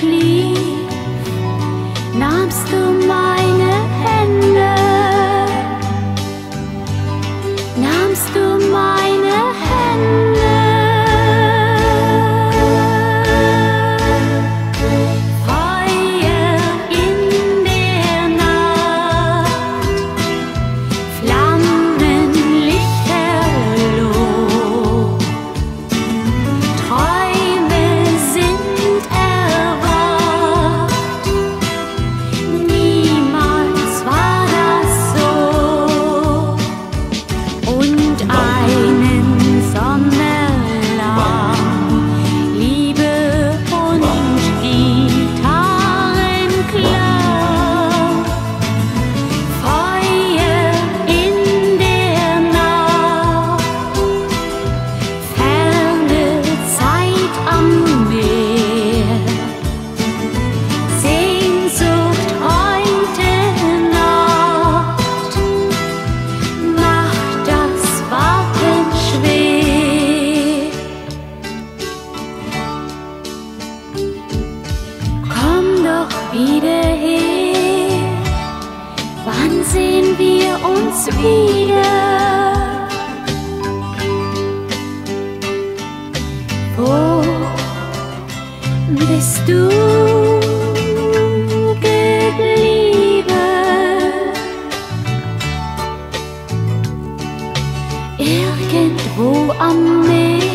triết lý wieder her? Wann sehen wir uns wieder? Wo bist du geblieben? Irgendwo am Meer.